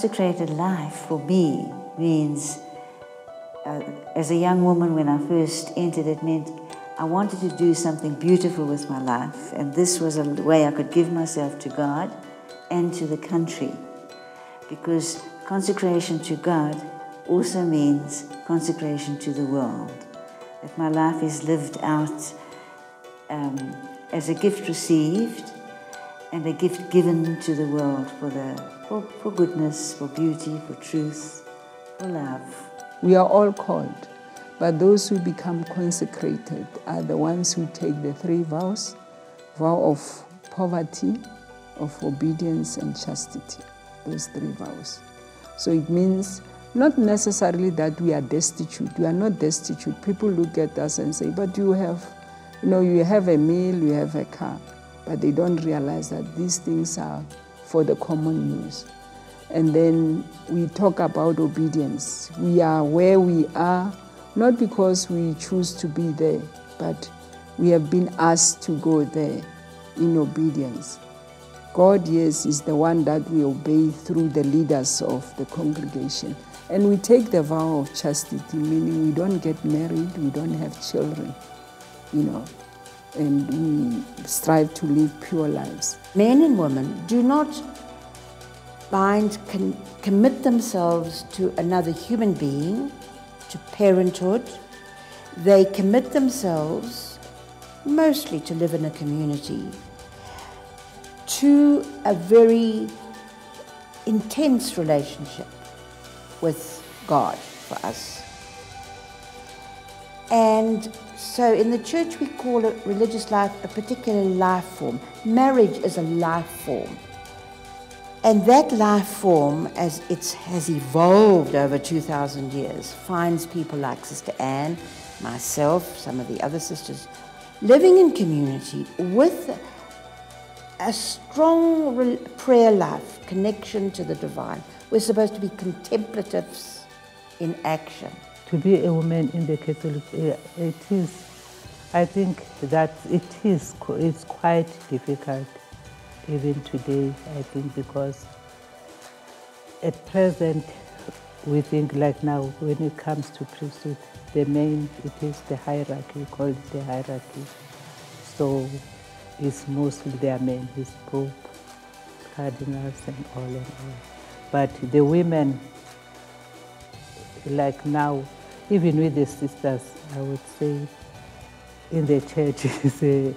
consecrated life for me means, uh, as a young woman, when I first entered, it meant I wanted to do something beautiful with my life, and this was a way I could give myself to God and to the country. Because consecration to God also means consecration to the world. That my life is lived out um, as a gift received and a gift given to the world for, the, for, for goodness, for beauty, for truth, for love. We are all called, but those who become consecrated are the ones who take the three vows vow of poverty, of obedience, and chastity. Those three vows. So it means not necessarily that we are destitute. We are not destitute. People look at us and say, but you have, you know, you have a meal, you have a car. But they don't realize that these things are for the common use. And then we talk about obedience. We are where we are, not because we choose to be there, but we have been asked to go there in obedience. God, yes, is the one that we obey through the leaders of the congregation. And we take the vow of chastity, meaning we don't get married, we don't have children, you know, and we strive to live pure lives. Men and women do not bind, commit themselves to another human being, to parenthood. They commit themselves mostly to live in a community, to a very intense relationship with God for us. And so in the church we call it religious life a particular life form. Marriage is a life form. And that life form, as it has evolved over 2,000 years, finds people like Sister Anne, myself, some of the other sisters, living in community with a strong prayer life, connection to the divine. We're supposed to be contemplatives in action. To be a woman in the Catholic, eh, it is, I think that it is, it's quite difficult even today, I think, because at present, we think like now, when it comes to priesthood, the main, it is the hierarchy, called the hierarchy. So it's mostly their men, it's Pope, cardinals and all and all. But the women, like now, even with the sisters, I would say, in the church, it,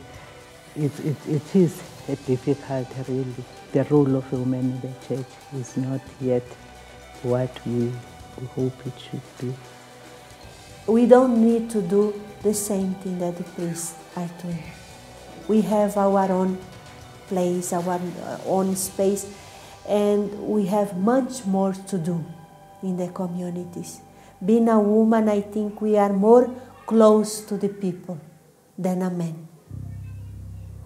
it, it is difficult, really. The role of a woman in the church is not yet what we hope it should be. We don't need to do the same thing that the priests are doing. We have our own place, our own space, and we have much more to do in the communities. Being a woman, I think we are more close to the people than a man.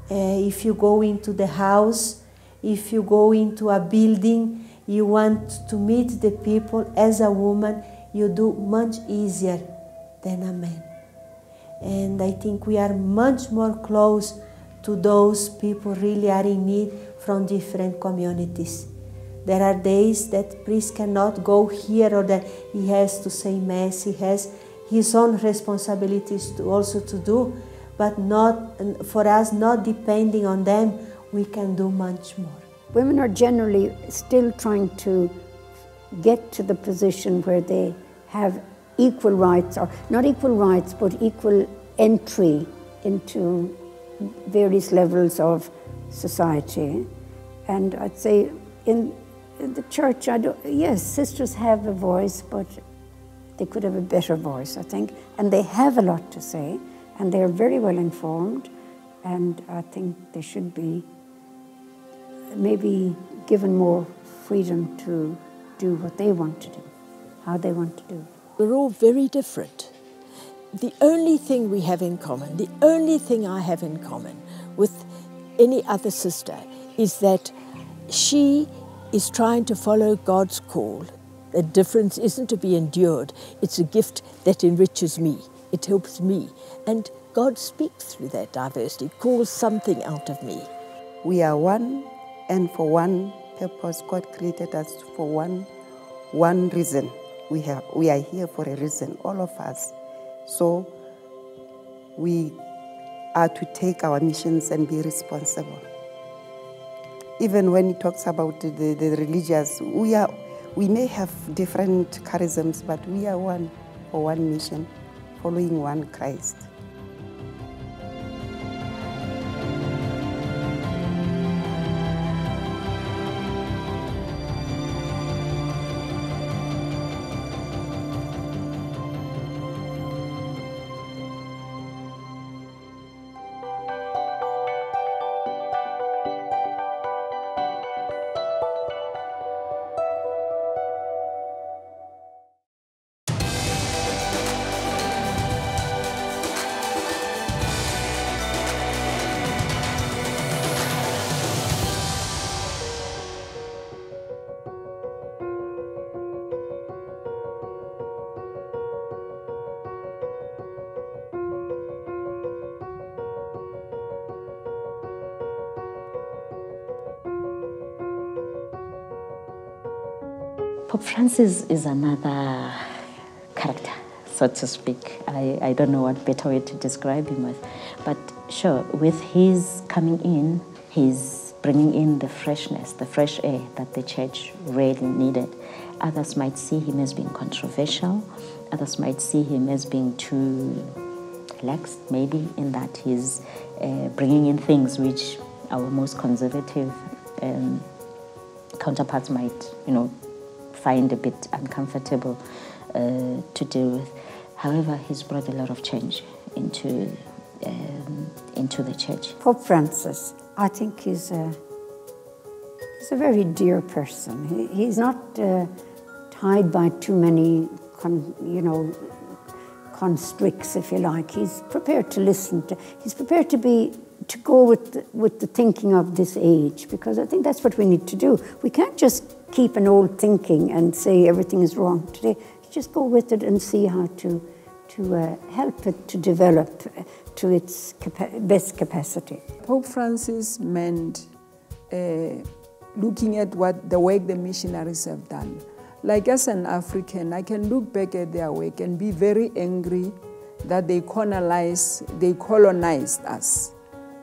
Uh, if you go into the house, if you go into a building, you want to meet the people as a woman, you do much easier than a man. And I think we are much more close to those people really are in need from different communities. There are days that priest cannot go here or that he has to say mass, he has his own responsibilities to also to do, but not for us not depending on them, we can do much more. Women are generally still trying to get to the position where they have equal rights, or not equal rights, but equal entry into various levels of society. And I'd say in, the church, I don't, yes, sisters have a voice, but they could have a better voice, I think. And they have a lot to say, and they're very well informed, and I think they should be maybe given more freedom to do what they want to do, how they want to do. We're all very different. The only thing we have in common, the only thing I have in common with any other sister is that she is trying to follow God's call. The difference isn't to be endured, it's a gift that enriches me, it helps me. And God speaks through that diversity, calls something out of me. We are one and for one purpose. God created us for one, one reason. We, have, we are here for a reason, all of us. So we are to take our missions and be responsible. Even when he talks about the, the religious, we, are, we may have different charisms, but we are one for one mission, following one Christ. Pope Francis is another character, so to speak. I, I don't know what better way to describe him with. But sure, with his coming in, he's bringing in the freshness, the fresh air that the church really needed. Others might see him as being controversial, others might see him as being too lax, maybe, in that he's uh, bringing in things which our most conservative um, counterparts might, you know, find a bit uncomfortable uh, to deal with. However, he's brought a lot of change into um, into the church. Pope Francis, I think he's a he's a very dear person. He, he's not uh, tied by too many, con, you know, constricts, if you like. He's prepared to listen. To, he's prepared to be to go with the, with the thinking of this age because I think that's what we need to do. We can't just keep an old thinking and say everything is wrong today. Just go with it and see how to to uh, help it to develop to its capa best capacity. Pope Francis meant uh, looking at what the work the missionaries have done. Like as an African, I can look back at their work and be very angry that they colonized, they colonized us.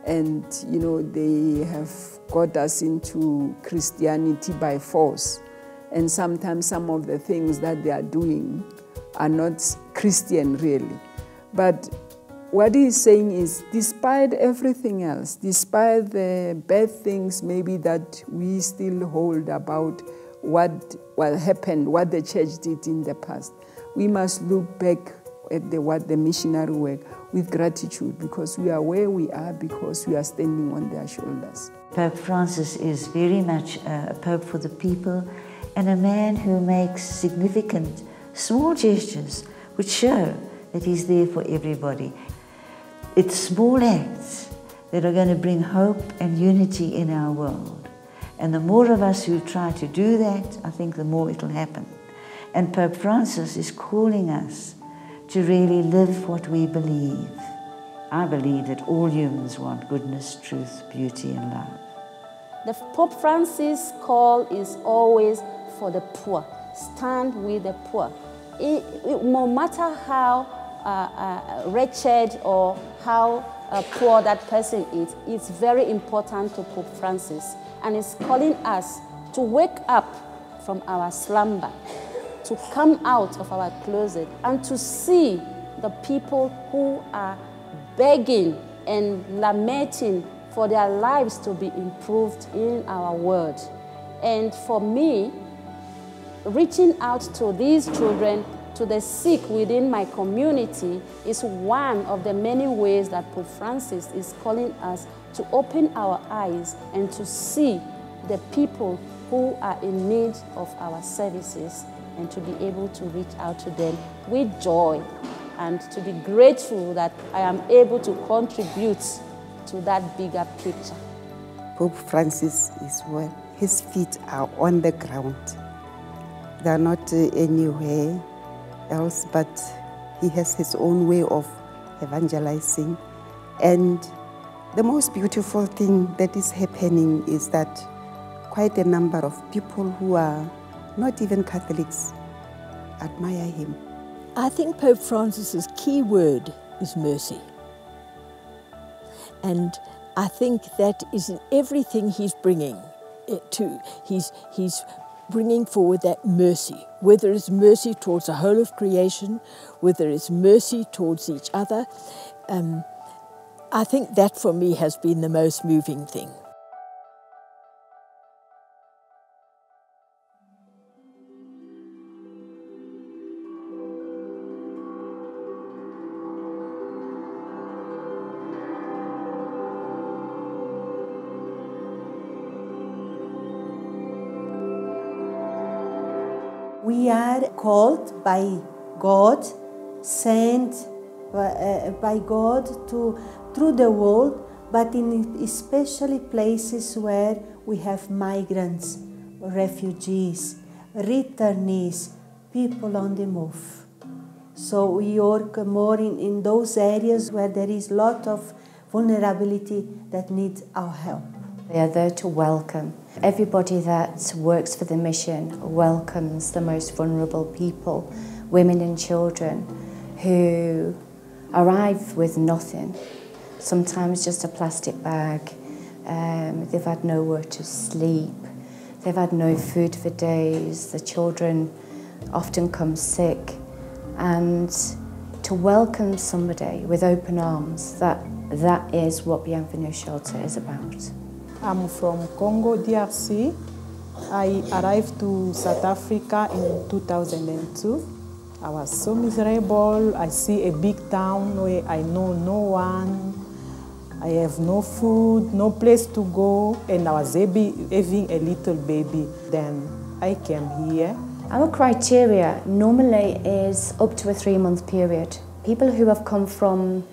And, you know, they have got us into Christianity by force. And sometimes some of the things that they are doing are not Christian, really. But what he's saying is, despite everything else, despite the bad things maybe that we still hold about what, what happened, what the church did in the past, we must look back at the, what the missionary work with gratitude because we are where we are because we are standing on their shoulders. Pope Francis is very much a pope for the people and a man who makes significant small gestures which show that he's there for everybody. It's small acts that are going to bring hope and unity in our world. And the more of us who try to do that, I think the more it'll happen. And Pope Francis is calling us to really live what we believe. I believe that all humans want goodness, truth, beauty, and love. The Pope Francis call is always for the poor. Stand with the poor. It, it, no matter how uh, uh, wretched or how uh, poor that person is, it's very important to Pope Francis. And it's calling us to wake up from our slumber to come out of our closet and to see the people who are begging and lamenting for their lives to be improved in our world. And for me, reaching out to these children, to the sick within my community, is one of the many ways that Pope Francis is calling us to open our eyes and to see the people who are in need of our services and to be able to reach out to them with joy and to be grateful that I am able to contribute to that bigger picture. Pope Francis is well. His feet are on the ground. They are not uh, anywhere else, but he has his own way of evangelizing. And the most beautiful thing that is happening is that quite a number of people who are not even Catholics admire him. I think Pope Francis's key word is mercy. And I think that is in everything he's bringing it to. He's, he's bringing forward that mercy, whether it's mercy towards the whole of creation, whether it's mercy towards each other. Um, I think that for me has been the most moving thing. We are called by God, sent uh, by God to through the world, but in especially places where we have migrants, refugees, returnees, people on the move. So we work more in, in those areas where there is a lot of vulnerability that needs our help. They are there to welcome. Everybody that works for the mission welcomes the most vulnerable people, women and children who arrive with nothing, sometimes just a plastic bag. Um, they've had nowhere to sleep. They've had no food for days. The children often come sick. And to welcome somebody with open arms, that, that is what Bienvenue Shelter is about. I'm from Congo, DRC. I arrived to South Africa in 2002. I was so miserable. I see a big town where I know no one. I have no food, no place to go, and I was having a little baby. Then I came here. Our criteria normally is up to a three month period. People who have come from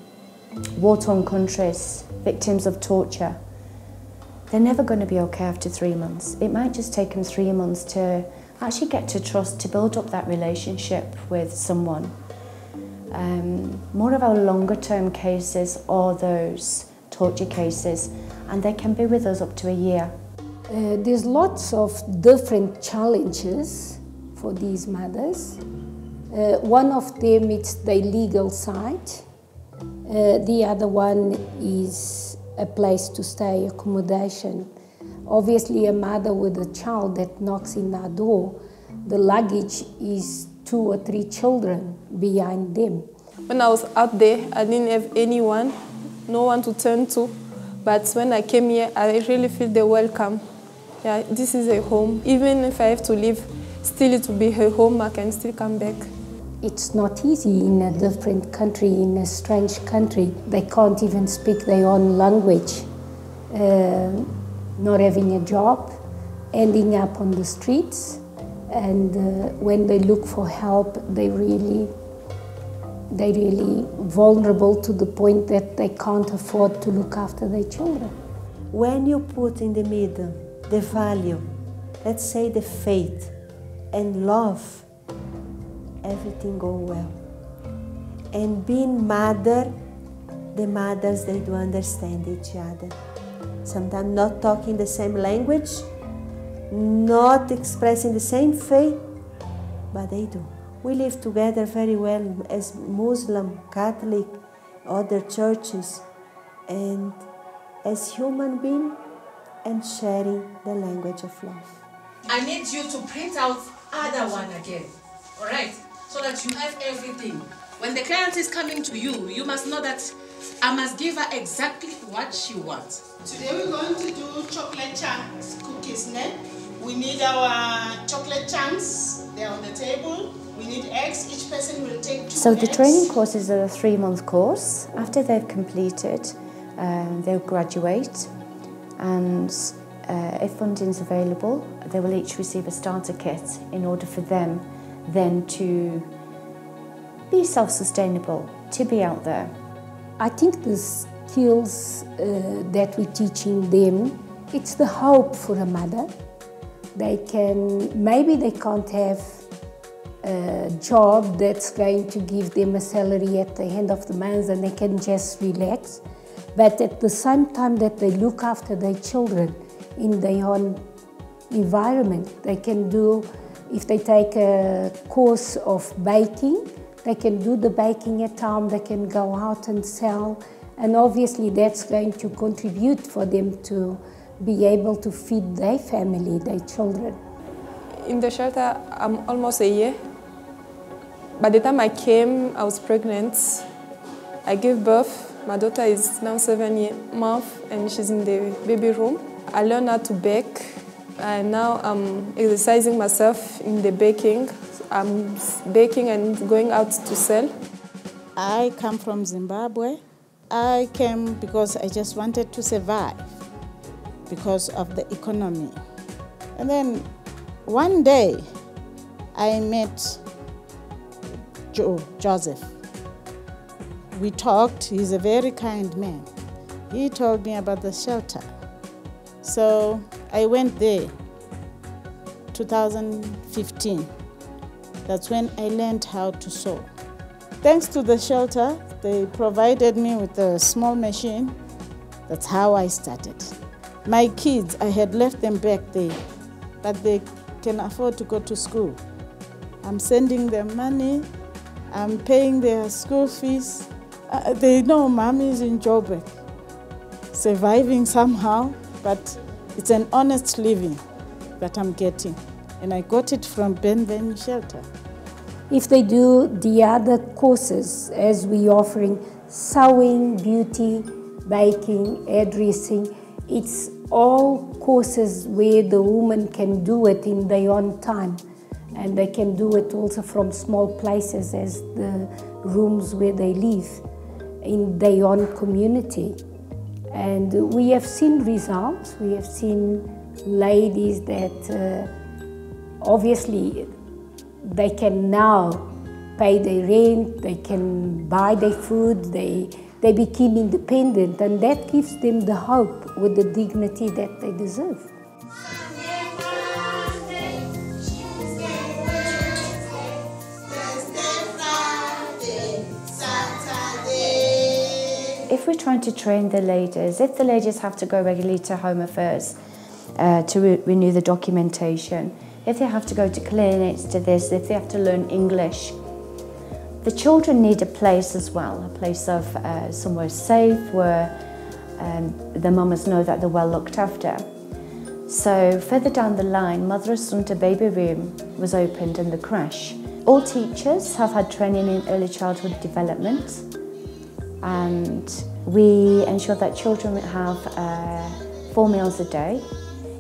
war torn countries, victims of torture, they're never going to be okay after three months. It might just take them three months to actually get to trust, to build up that relationship with someone. Um, more of our longer term cases are those torture cases, and they can be with us up to a year. Uh, there's lots of different challenges for these mothers. Uh, one of them is the legal side. Uh, the other one is a place to stay, accommodation. Obviously, a mother with a child that knocks in our door, the luggage is two or three children behind them. When I was out there, I didn't have anyone, no one to turn to. But when I came here, I really feel the welcome. Yeah, this is a home. Even if I have to leave, still it will be a home, I can still come back. It's not easy in a different country, in a strange country. They can't even speak their own language. Uh, not having a job, ending up on the streets, and uh, when they look for help, they really, they really vulnerable to the point that they can't afford to look after their children. When you put in the middle the value, let's say the faith and love, everything go well. And being mother, the mothers they do understand each other. Sometimes not talking the same language, not expressing the same faith, but they do. We live together very well as Muslim, Catholic, other churches, and as human being and sharing the language of love. I need you to print out other one again, all right? So that you have everything. When the client is coming to you, you must know that I must give her exactly what she wants. Today we're going to do chocolate chunks cookies, ne? We need our chocolate chunks, they're on the table. We need eggs, each person will take two So the eggs. training courses are a three month course. After they've completed, um, they'll graduate and uh, if funding is available, they will each receive a starter kit in order for them then to be self-sustainable, to be out there. I think the skills uh, that we're teaching them, it's the hope for a mother. They can, maybe they can't have a job that's going to give them a salary at the end of the month and they can just relax. But at the same time that they look after their children in their own environment. They can do, if they take a course of baking, they can do the baking at home, they can go out and sell, and obviously that's going to contribute for them to be able to feed their family, their children. In the shelter, I'm almost a year. By the time I came, I was pregnant. I gave birth. My daughter is now seven months and she's in the baby room. I learned how to bake and now I'm exercising myself in the baking. I'm baking and going out to sell. I come from Zimbabwe. I came because I just wanted to survive because of the economy. And then one day I met Joe, Joseph. We talked, he's a very kind man. He told me about the shelter. So I went there 2015. That's when I learned how to sew. Thanks to the shelter, they provided me with a small machine. That's how I started. My kids, I had left them back there, but they can afford to go to school. I'm sending them money, I'm paying their school fees. Uh, they know mommy's in Joburg, surviving somehow, but it's an honest living that I'm getting. And I got it from Bienvenue Shelter. If they do the other courses, as we offering sewing, beauty, baking, hairdressing, it's all courses where the woman can do it in their own time. And they can do it also from small places as the rooms where they live in their own community. And we have seen results. We have seen ladies that uh, obviously they can now pay their rent, they can buy their food, they, they become independent, and that gives them the hope with the dignity that they deserve. If we're trying to train the ladies, if the ladies have to go regularly to Home Affairs uh, to re renew the documentation, if they have to go to clinics to this, if they have to learn English, the children need a place as well, a place of uh, somewhere safe where um, the mamas know that they're well looked after. So further down the line, Mother Assunta Baby Room was opened in the crèche. All teachers have had training in early childhood development and we ensure that children have uh, four meals a day.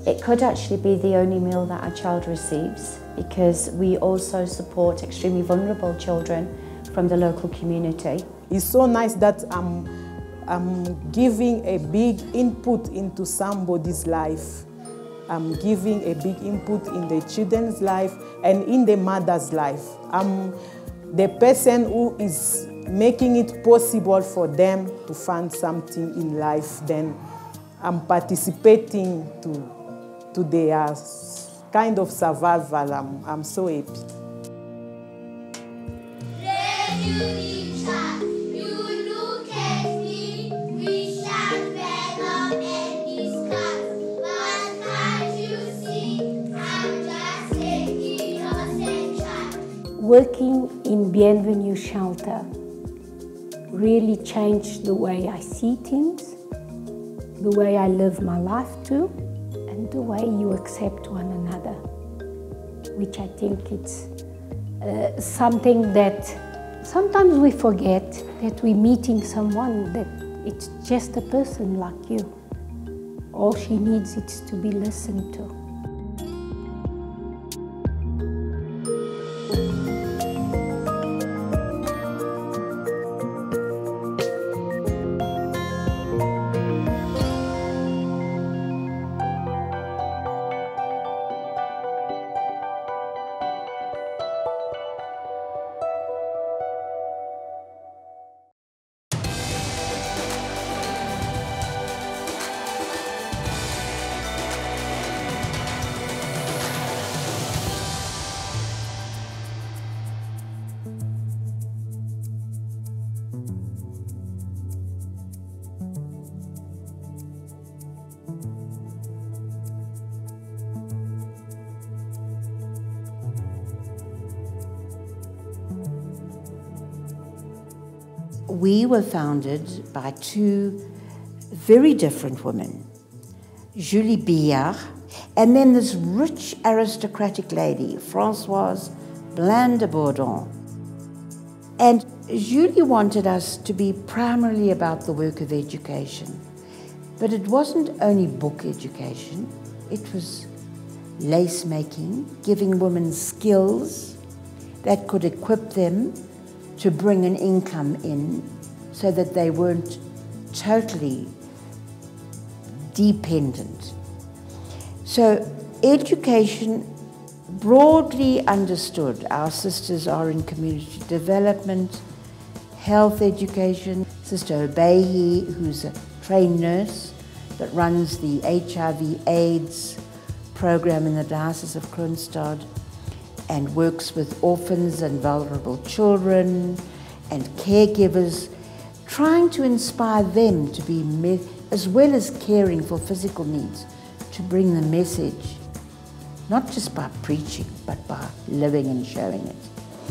It could actually be the only meal that a child receives because we also support extremely vulnerable children from the local community. It's so nice that I'm, I'm giving a big input into somebody's life. I'm giving a big input in the children's life and in the mother's life. I'm the person who is making it possible for them to find something in life, then I'm participating to, to their kind of survival. I'm, I'm so happy. Working in Bienvenue Shelter really changed the way I see things, the way I live my life too, and the way you accept one another, which I think it's uh, something that sometimes we forget that we're meeting someone that it's just a person like you. All she needs is to be listened to. Founded by two very different women, Julie Billiart, and then this rich aristocratic lady, Françoise Blin de Bourdon. And Julie wanted us to be primarily about the work of education. But it wasn't only book education, it was lace making, giving women skills that could equip them to bring an income in so that they weren't totally dependent. So, education broadly understood, our sisters are in community development, health education. Sister Obehi, who's a trained nurse that runs the HIV AIDS program in the Diocese of Kroonstad and works with orphans and vulnerable children and caregivers, trying to inspire them to be, as well as caring for physical needs, to bring the message, not just by preaching, but by living and showing it.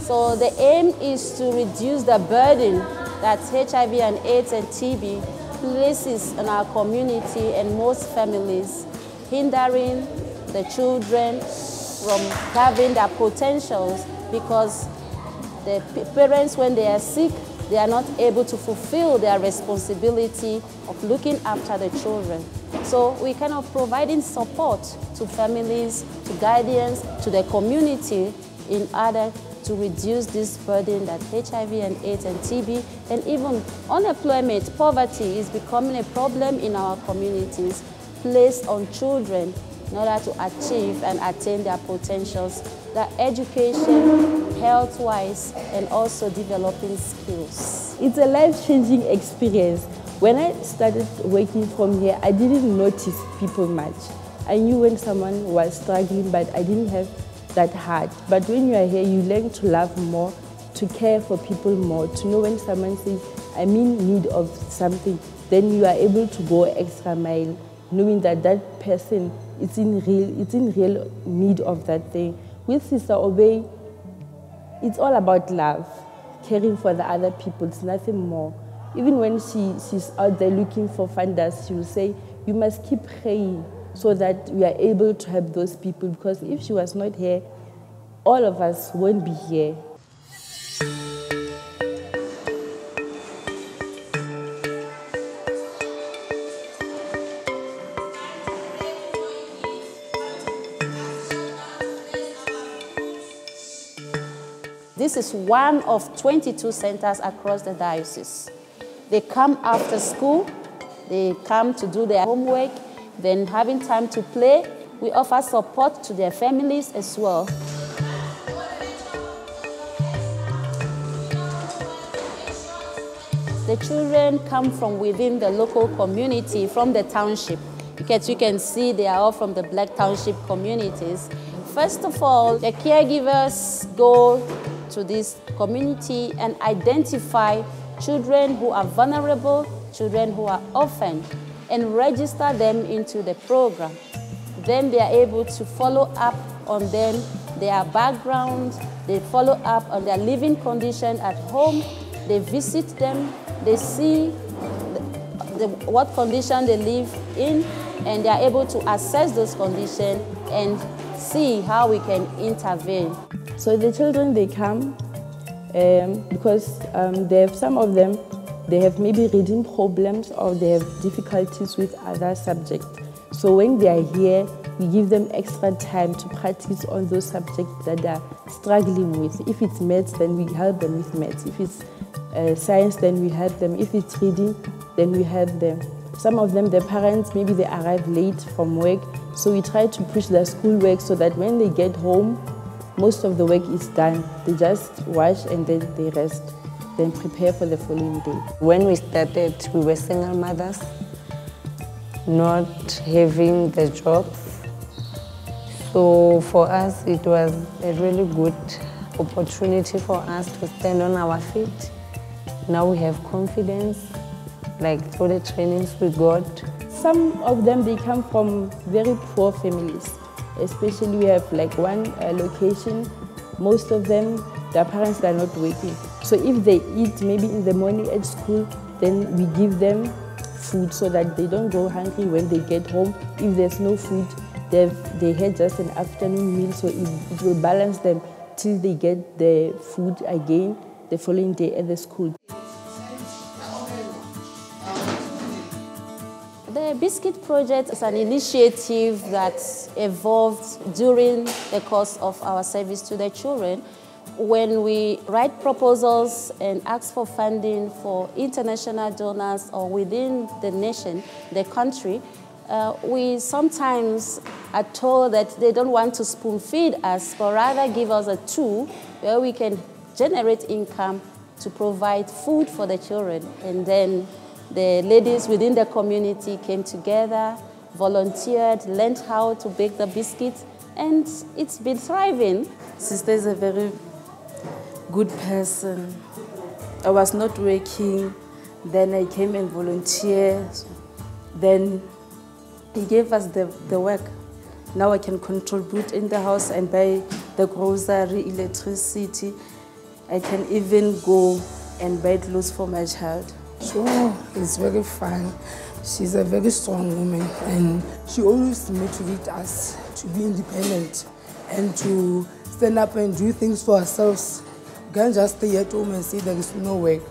So the aim is to reduce the burden that HIV and AIDS and TB places on our community and most families, hindering the children from having their potentials because the parents, when they are sick, they are not able to fulfill their responsibility of looking after the children. So we kind of providing support to families, to guardians, to the community in order to reduce this burden that HIV and AIDS and TB and even unemployment, poverty is becoming a problem in our communities placed on children in order to achieve and attain their potentials, their education, health-wise, and also developing skills. It's a life-changing experience. When I started working from here, I didn't notice people much. I knew when someone was struggling, but I didn't have that hard. But when you are here, you learn to love more, to care for people more, to know when someone says, I'm in need of something, then you are able to go extra mile, knowing that that person is in real, it's in real need of that thing. With Sister Obehi, it's all about love, caring for the other people, it's nothing more. Even when she, she's out there looking for funders, she will say, you must keep praying so that we are able to help those people because if she was not here, all of us won't be here. This is one of 22 centers across the diocese. They come after school, they come to do their homework, then having time to play. We offer support to their families as well. The children come from within the local community, from the township. Because you can see they are all from the Black Township communities. First of all, the caregivers go to this community and identify children who are vulnerable, children who are orphaned, and register them into the program. Then they are able to follow up on them, their background, they follow up on their living condition at home, they visit them, they see the, the, what condition they live in, and they are able to assess those conditions and see how we can intervene. So the children, they come um, because um, they have, some of them they have maybe reading problems or they have difficulties with other subjects. So when they are here, we give them extra time to practice on those subjects that they are struggling with. If it's maths, then we help them with maths. If it's uh, science, then we help them. If it's reading, then we help them. Some of them, their parents, maybe they arrive late from work, so we try to push their schoolwork so that when they get home, most of the work is done. They just wash and then they rest then prepare for the following day. When we started, we were single mothers, not having the jobs. So for us, it was a really good opportunity for us to stand on our feet. Now we have confidence, like the trainings we got. Some of them, they come from very poor families. Especially we have like one uh, location, most of them, their parents are not working. So if they eat maybe in the morning at school, then we give them food so that they don't go hungry when they get home. If there's no food, they had just an afternoon meal, so it, it will balance them till they get the food again the following day at the school. The Biscuit Project is an initiative that evolved during the course of our service to the children. When we write proposals and ask for funding for international donors or within the nation, the country, uh, we sometimes are told that they don't want to spoon feed us, but rather give us a tool where we can generate income to provide food for the children. And then the ladies within the community came together, volunteered, learned how to bake the biscuits, and it's been thriving. Sister is a very good person. I was not working, then I came and volunteered, then he gave us the, the work. Now I can contribute in the house and buy the grocery, electricity. I can even go and buy clothes for my child. So it's very fun. She's a very strong woman and she always motivates us to be independent and to stand up and do things for ourselves. We can't just stay at home and say there is no work.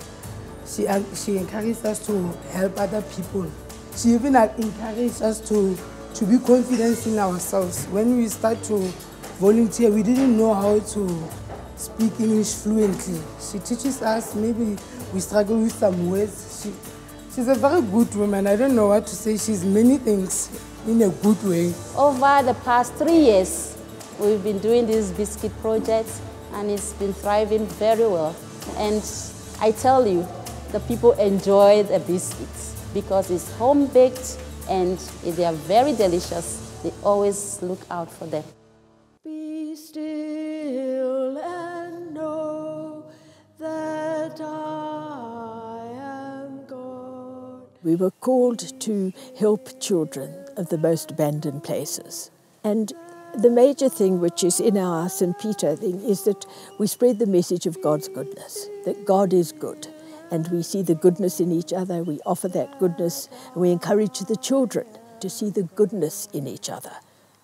She, she encourages us to help other people. She even encourages us to, to be confident in ourselves. When we start to volunteer, we didn't know how to speak English fluently. She teaches us, maybe we struggle with some words. She, she's a very good woman. I don't know what to say. She's many things in a good way. Over the past three years, we've been doing this biscuit project and it's been thriving very well. And I tell you, the people enjoy the biscuits because it's home baked and they are very delicious. They always look out for them. Be still and know that I We were called to help children of the most abandoned places. And the major thing, which is in our St. Peter thing, is that we spread the message of God's goodness, that God is good and we see the goodness in each other. We offer that goodness and we encourage the children to see the goodness in each other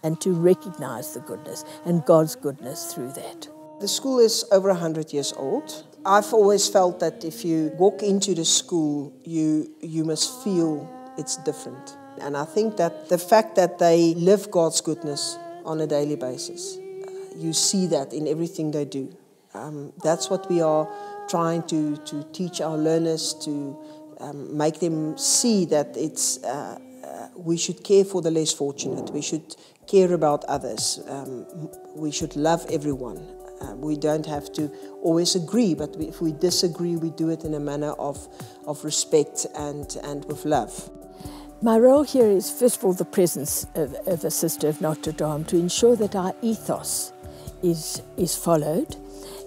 and to recognize the goodness and God's goodness through that. The school is over 100 years old. I've always felt that if you walk into the school, you, you must feel it's different. And I think that the fact that they live God's goodness on a daily basis, uh, you see that in everything they do. Um, that's what we are trying to, to teach our learners to um, make them see that it's uh, uh, we should care for the less fortunate. We should care about others. Um, we should love everyone. Uh, we don't have to always agree, but we, if we disagree, we do it in a manner of, of respect and, and with love. My role here is, first of all, the presence of, of a sister of Notre Dame to ensure that our ethos is, is followed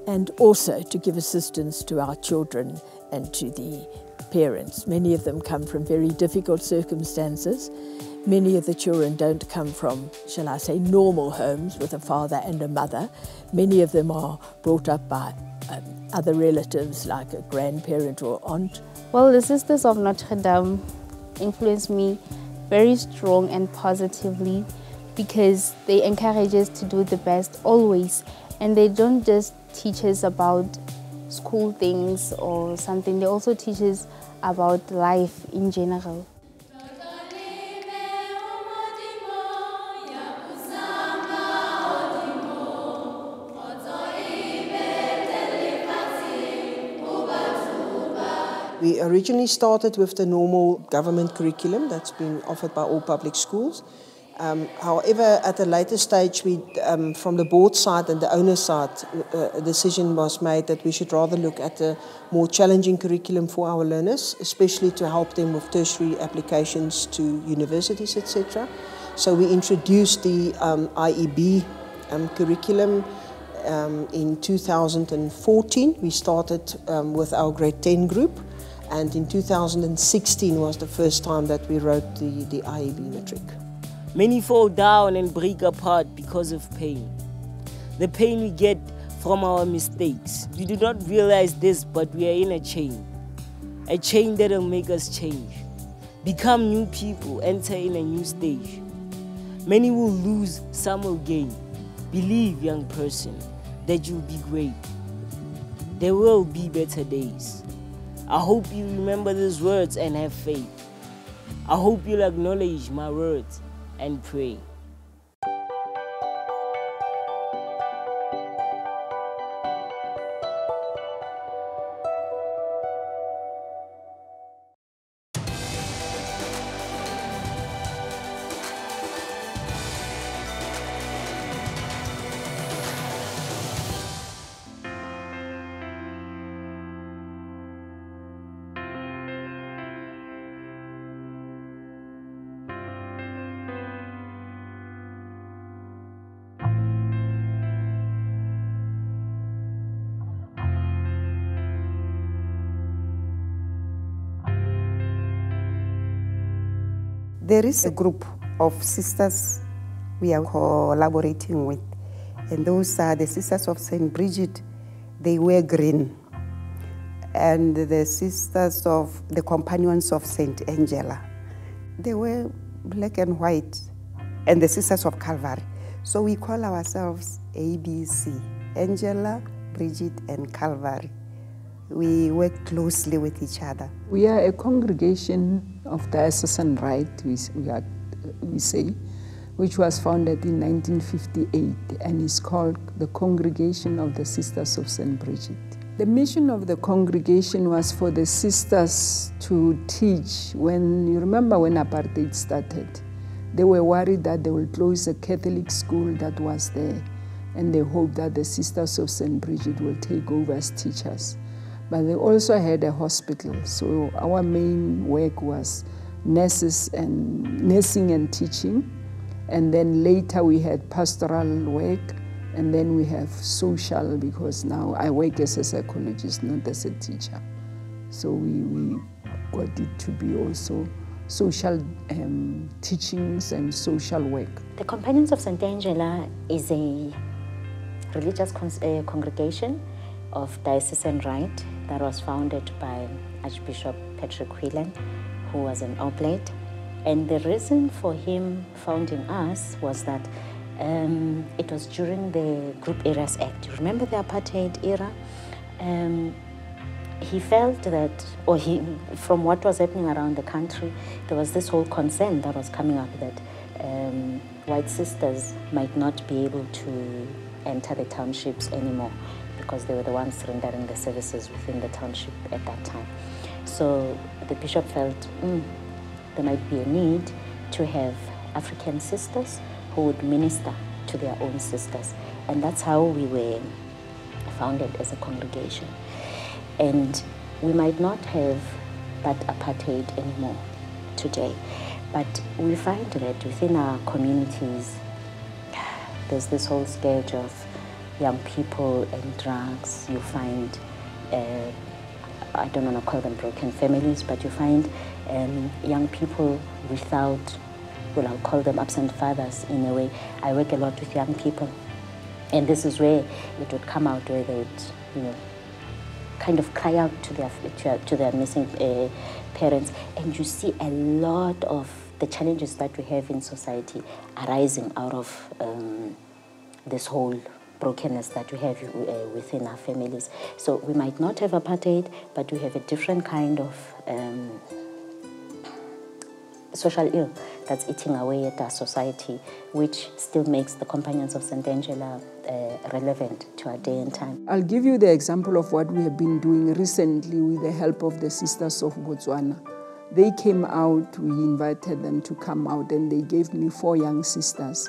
and also to give assistance to our children and to the parents. Many of them come from very difficult circumstances. Many of the children don't come from, shall I say, normal homes with a father and a mother. Many of them are brought up by um, other relatives like a grandparent or aunt. Well, the Sisters of Notre Dame influenced me very strong and positively because they encourage us to do the best always and they don't just teach us about school things or something. They also teach us about life in general. We originally started with the normal government curriculum that's been offered by all public schools. Um, however, at a later stage, we, um, from the board side and the owner side, uh, a decision was made that we should rather look at a more challenging curriculum for our learners, especially to help them with tertiary applications to universities, etc. So we introduced the um, IEB um, curriculum um, in 2014. We started um, with our grade 10 group. And in 2016 was the first time that we wrote the, the IEB matric. Many fall down and break apart because of pain. The pain we get from our mistakes. We do not realize this, but we are in a chain. A chain that will make us change. Become new people, enter in a new stage. Many will lose, some will gain. Believe, young person, that you'll be great. There will be better days. I hope you remember these words and have faith. I hope you'll acknowledge my words and pray. There is a group of sisters we are collaborating with, and those are the Sisters of St. Brigid. They wear green. And the Sisters of the Companions of St. Angela. They wear black and white. And the Sisters of Calvary. So we call ourselves ABC Angela, Brigid, and Calvary. We work closely with each other. We are a congregation of diocesan right, we, we, are, we say, which was founded in 1958 and is called the Congregation of the Sisters of St. Brigid. The mission of the congregation was for the sisters to teach. When you remember when apartheid started, they were worried that they will close a Catholic school that was there, and they hoped that the Sisters of St. Brigid will take over as teachers but they also had a hospital. So our main work was nurses and nursing and teaching. And then later we had pastoral work. And then we have social because now I work as a psychologist, not as a teacher. So we, we got it to be also social um, teachings and social work. The Companions of St. Angela is a religious con uh, congregation of diocesan right that was founded by Archbishop Patrick Whelan, who was an oblate. And the reason for him founding us was that um, it was during the Group Areas Act. You remember the apartheid era? Um, he felt that, or he, from what was happening around the country, there was this whole concern that was coming up that um, white sisters might not be able to enter the townships anymore because they were the ones rendering the services within the township at that time. So the bishop felt mm, there might be a need to have African sisters who would minister to their own sisters. And that's how we were founded as a congregation. And we might not have that apartheid anymore today, but we find that within our communities, there's this whole scourge of young people and drugs. You find, uh, I don't want to call them broken families, but you find um, young people without, well, I'll call them absent fathers in a way. I work a lot with young people. And this is where it would come out where they would, you know, kind of cry out to their, to, their missing uh, parents. And you see a lot of the challenges that we have in society arising out of um, this whole brokenness that we have uh, within our families. So we might not have apartheid, but we have a different kind of um, social ill that's eating away at our society, which still makes the Companions of St. Angela uh, relevant to our day and time. I'll give you the example of what we have been doing recently with the help of the Sisters of Botswana. They came out, we invited them to come out, and they gave me four young sisters.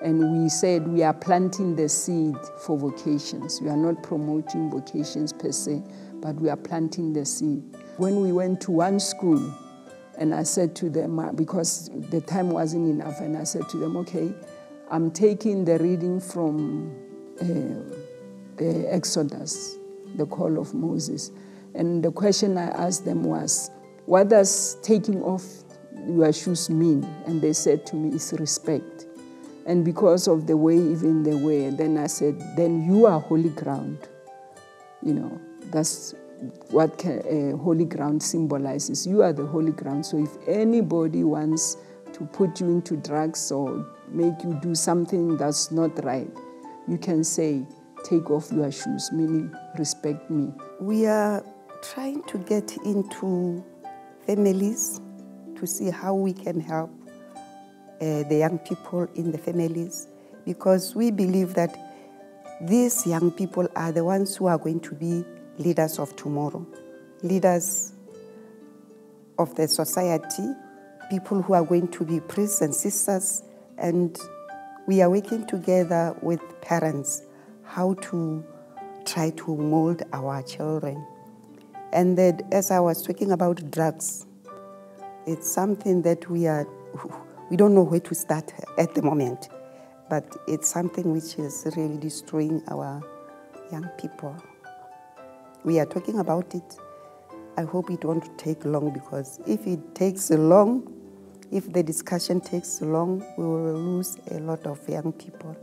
And we said we are planting the seed for vocations. We are not promoting vocations per se, but we are planting the seed. When we went to one school, and I said to them, uh, because the time wasn't enough, and I said to them, okay, I'm taking the reading from uh, the Exodus, the call of Moses. And the question I asked them was, what does taking off your shoes mean? And they said to me, it's respect. And because of the way even they were, then I said, then you are holy ground. You know, that's what uh, holy ground symbolizes. You are the holy ground. So if anybody wants to put you into drugs or make you do something that's not right, you can say, take off your shoes, meaning respect me. We are trying to get into families to see how we can help uh, the young people in the families because we believe that these young people are the ones who are going to be leaders of tomorrow, leaders of the society, people who are going to be priests and sisters, and we are working together with parents how to try to mold our children. And that as I was talking about drugs, it's something that we are we don't know where to start at the moment, but it's something which is really destroying our young people. We are talking about it. I hope it won't take long because if it takes long, if the discussion takes long, we will lose a lot of young people.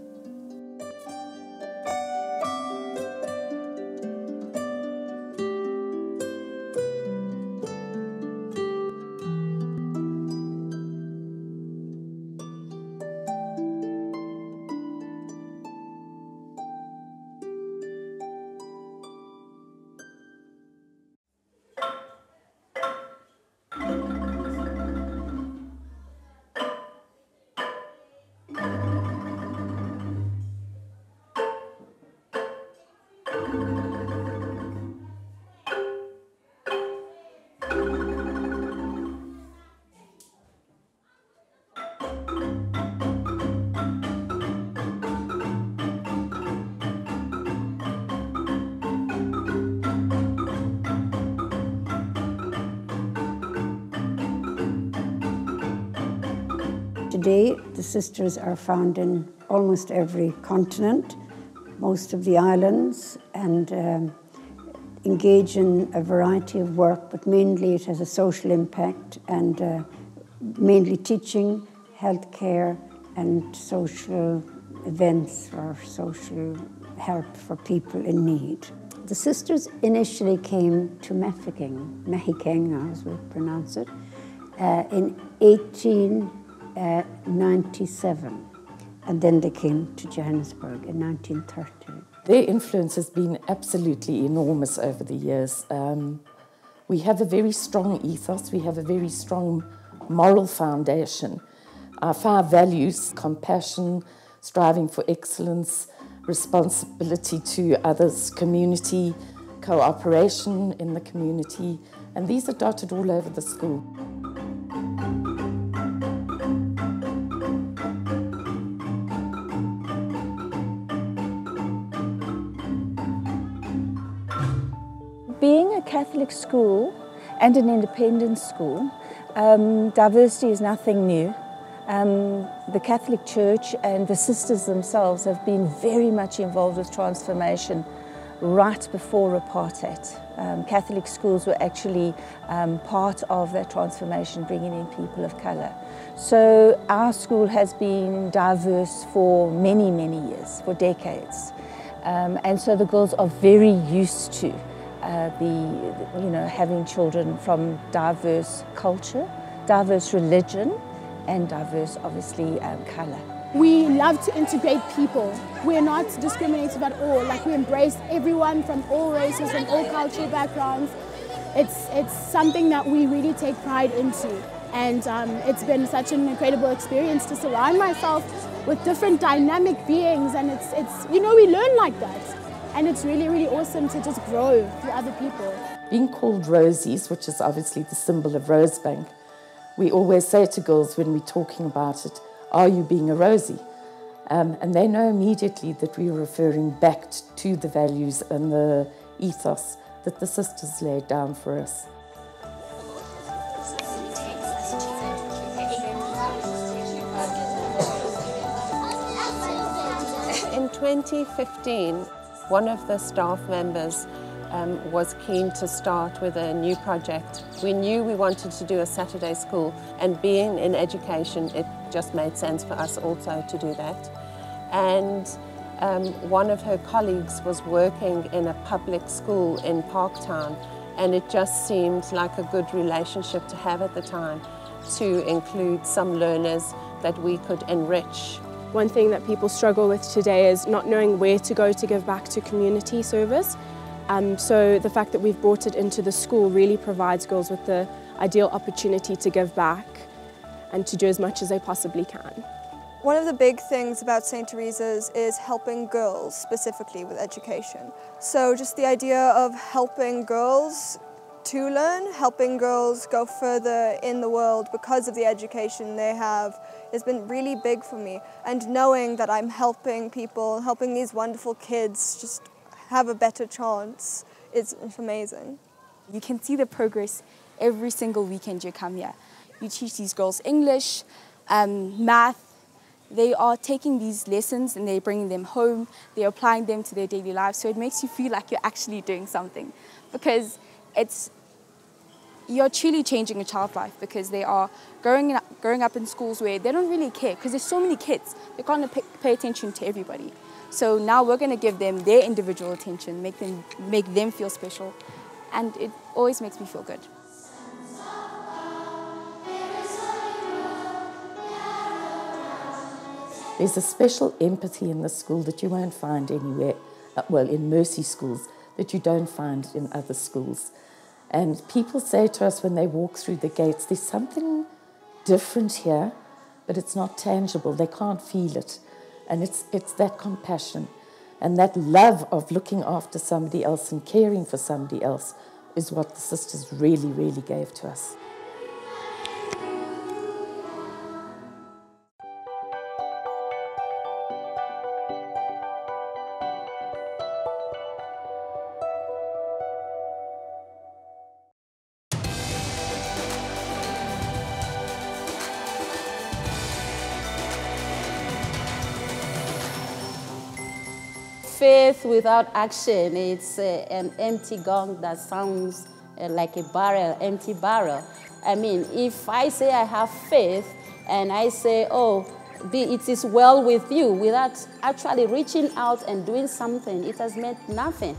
Today, the sisters are found in almost every continent, most of the islands, and um, engage in a variety of work, but mainly it has a social impact and uh, mainly teaching, healthcare, and social events or social help for people in need. The sisters initially came to Mafeking, Mahikeng as we pronounce it, uh, in 18 uh, 97. And then they came to Johannesburg in 1930. Their influence has been absolutely enormous over the years. Um, we have a very strong ethos, we have a very strong moral foundation. Our five values compassion, striving for excellence, responsibility to others, community, cooperation in the community, and these are dotted all over the school. Catholic school and an independent school, um, diversity is nothing new. Um, the Catholic Church and the sisters themselves have been very much involved with transformation right before apartheid. Um, Catholic schools were actually um, part of that transformation, bringing in people of colour. So our school has been diverse for many, many years, for decades. Um, and so the girls are very used to uh, the, you know, having children from diverse culture, diverse religion, and diverse, obviously, um, colour. We love to integrate people. We're not discriminative at all. Like we embrace everyone from all races, from all cultural backgrounds. It's, it's something that we really take pride into. And um, it's been such an incredible experience to surround myself with different dynamic beings. And it's, it's you know, we learn like that. And it's really, really awesome to just grow through other people. Being called Rosies, which is obviously the symbol of Rosebank, we always say to girls when we're talking about it, are you being a Rosie? Um, and they know immediately that we're referring back to the values and the ethos that the sisters laid down for us. In 2015, one of the staff members um, was keen to start with a new project We knew we wanted to do a Saturday school, and being in education, it just made sense for us also to do that. And um, one of her colleagues was working in a public school in Parktown, and it just seemed like a good relationship to have at the time to include some learners that we could enrich. One thing that people struggle with today is not knowing where to go to give back to community service. Um, so the fact that we've brought it into the school really provides girls with the ideal opportunity to give back and to do as much as they possibly can. One of the big things about St. Teresa's is helping girls specifically with education. So just the idea of helping girls to learn, helping girls go further in the world because of the education they have has been really big for me. And knowing that I'm helping people, helping these wonderful kids just have a better chance, it's, it's amazing. You can see the progress every single weekend you come here. You teach these girls English, um, math, they are taking these lessons and they're bringing them home, they're applying them to their daily lives. So it makes you feel like you're actually doing something because it's you're truly changing a child's life because they are growing up, growing up in schools where they don't really care because there's so many kids. They can't pay, pay attention to everybody. So now we're going to give them their individual attention, make them make them feel special, and it always makes me feel good. There's a special empathy in the school that you won't find anywhere, uh, well, in Mercy schools, that you don't find in other schools. And people say to us when they walk through the gates, there's something different here, but it's not tangible. They can't feel it. And it's, it's that compassion and that love of looking after somebody else and caring for somebody else is what the sisters really, really gave to us. Without action, it's uh, an empty gong that sounds uh, like a barrel, empty barrel. I mean, if I say I have faith and I say, oh, be, it is well with you, without actually reaching out and doing something, it has meant nothing.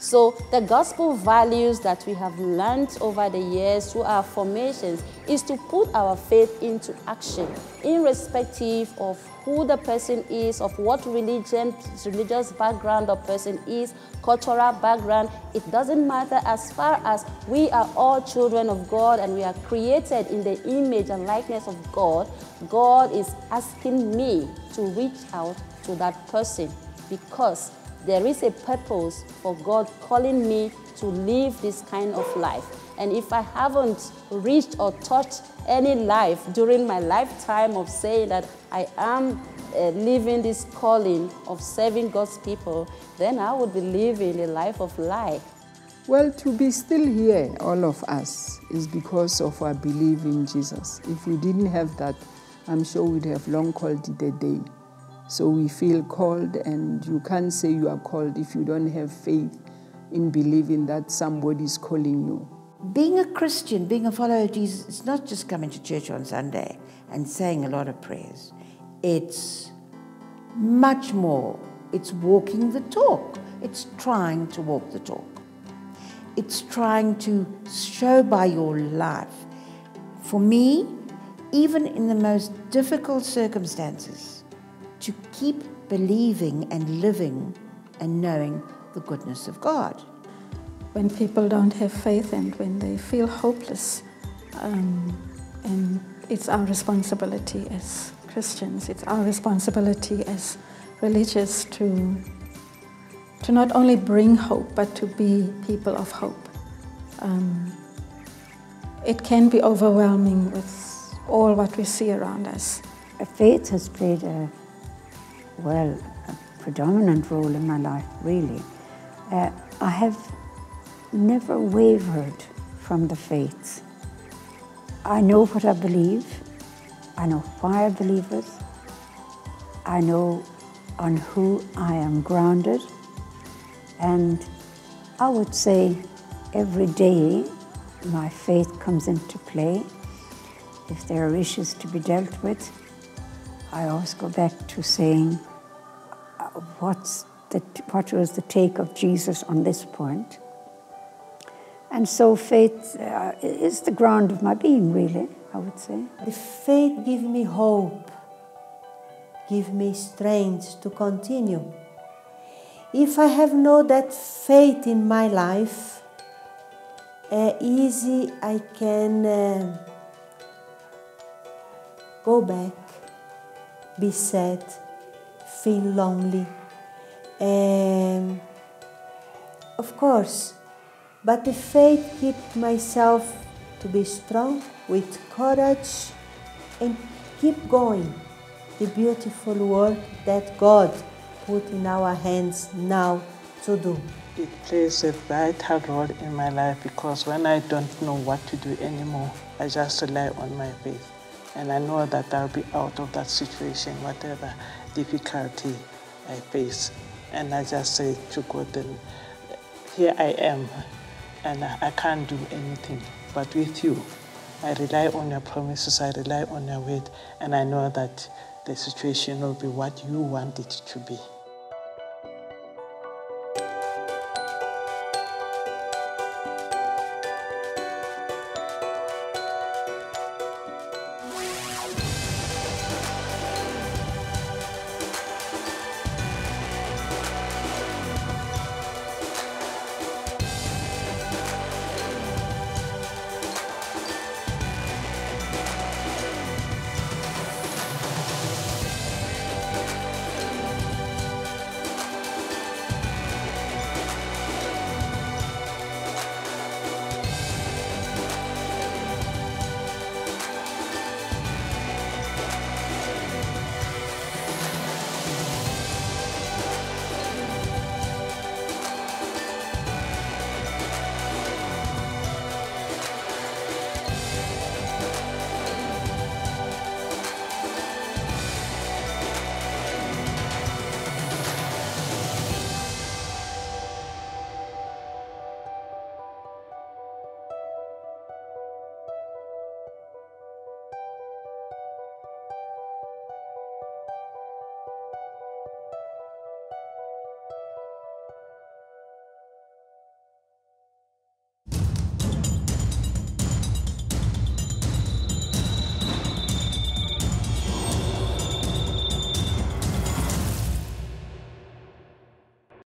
So the gospel values that we have learned over the years through our formations is to put our faith into action, irrespective of who the person is, of what religion, religious background the person is, cultural background. It doesn't matter as far as we are all children of God and we are created in the image and likeness of God. God is asking me to reach out to that person because there is a purpose for God calling me to live this kind of life. And if I haven't reached or touched any life during my lifetime of saying that I am uh, living this calling of serving God's people, then I would be living a life of life. Well, to be still here, all of us, is because of our belief in Jesus. If we didn't have that, I'm sure we'd have long called it a day. So we feel called, and you can't say you are called if you don't have faith in believing that somebody is calling you. Being a Christian, being a follower of Jesus, it's not just coming to church on Sunday and saying a lot of prayers. It's much more. It's walking the talk. It's trying to walk the talk. It's trying to show by your life. For me, even in the most difficult circumstances, to keep believing and living and knowing the goodness of God. When people don't have faith and when they feel hopeless, um, and it's our responsibility as Christians, it's our responsibility as religious to, to not only bring hope, but to be people of hope. Um, it can be overwhelming with all what we see around us. Faith has played a well, a predominant role in my life, really. Uh, I have never wavered from the faith. I know what I believe, I know why I believe it, I know on who I am grounded, and I would say every day my faith comes into play. If there are issues to be dealt with, I always go back to saying, what's the, what was the take of Jesus on this point? And so faith uh, is the ground of my being, really, I would say. The faith give me hope, give me strength to continue. If I have no that faith in my life, uh, easy I can uh, go back, be sad, feel lonely. Um, of course, but the faith keep myself to be strong with courage and keep going the beautiful work that God put in our hands now to do. It plays a vital role in my life because when I don't know what to do anymore, I just rely on my faith. And I know that I'll be out of that situation, whatever difficulty I face. And I just say to God, then, here I am, and I can't do anything. But with you, I rely on your promises, I rely on your word, and I know that the situation will be what you want it to be.